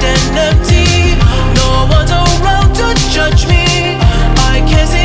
identity. I can